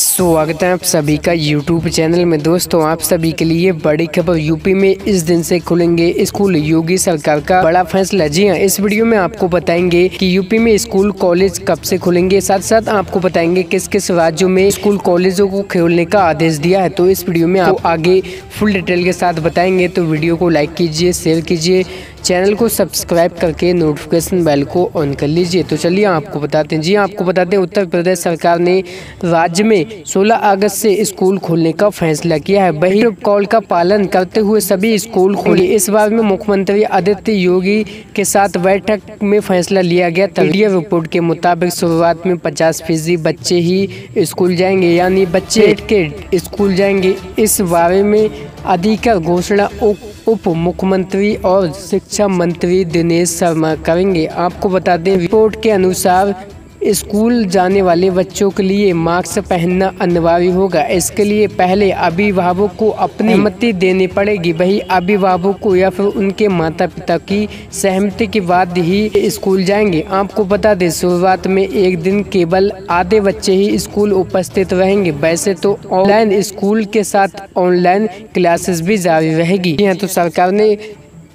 स्वागत है आप सभी का YouTube चैनल में। दोस्तों, आप सभी के लिए बड़ी खबर यूपी में इस दिन से खुलेंगे। स्कूल योगी सरकार का बड़ा फैसला। जी हाँ इस वीडियो में आपको बताएँगे कि यूपी में स्कूल कॉलेज कब से खुलेंगे। साथ साथ आपको बताएँगे किस किस राज्यों में स्कूल कॉलेजों को खोलने का आदेश दिया है। तो इस वीडियो में आप आगे फुल डिटेल के साथ बताएँगे। तो वीडियो को लाइक कीजिए शेयर कीजिए। चैनल को सब्सक्राइब करके नोटिफिकेशन बेल को ऑन कर लीजिए। तो चलिए आपको बताते हैं। जी, आपको बताते हैं, उत्तर प्रदेश सरकार ने राज्य में 16 अगस्त से स्कूल खोलने का फैसला किया है। वही कॉल का पालन करते हुए सभी स्कूल खोले। इस बार में मुख्यमंत्री आदित्य योगी के साथ बैठक में फैसला लिया गया। मीडिया रिपोर्ट के मुताबिक शुरुआत में पचास फ़ीसदी बच्चे ही स्कूल जाएँगे, यानी बच्चे के स्कूल जाएँगे। इस बारे में अधिकार घोषणा उप मुख्यमंत्री और शिक्षा मंत्री दिनेश शर्मा करेंगे। आपको बता दें रिपोर्ट के अनुसार स्कूल जाने वाले बच्चों के लिए मास्क पहनना अनिवार्य होगा। इसके लिए पहले अभिभावक को अपनी अनुमति देनी पड़ेगी। वही अभिभावक को या फिर उनके माता पिता की सहमति के बाद ही स्कूल जाएँगे। आपको बता दें, शुरुआत में एक दिन केवल आधे बच्चे ही स्कूल उपस्थित रहेंगे। वैसे तो ऑनलाइन स्कूल के साथ ऑनलाइन क्लासेस भी जारी रहेगी। यहाँ तो सरकार ने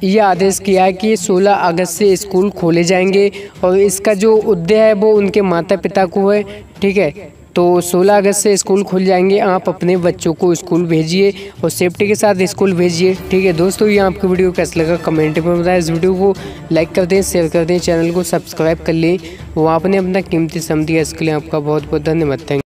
यह आदेश किया है कि 16 अगस्त से स्कूल खोले जाएँगे और इसका जो उद्देश्य है वो उनके माता पिता को है, ठीक है? तो 16 अगस्त से स्कूल खुल जाएँगे, आप अपने बच्चों को स्कूल भेजिए और सेफ्टी के साथ स्कूल भेजिए, ठीक है? दोस्तों, ये आपकी वीडियो कैसा लगा कमेंट में बताएँ। इस वीडियो को लाइक कर दें, शेयर कर दें, चैनल को सब्सक्राइब कर लें वो आपने अपना कीमती समय दिया, इसके लिए आपका बहुत बहुत धन्यवाद। थैंक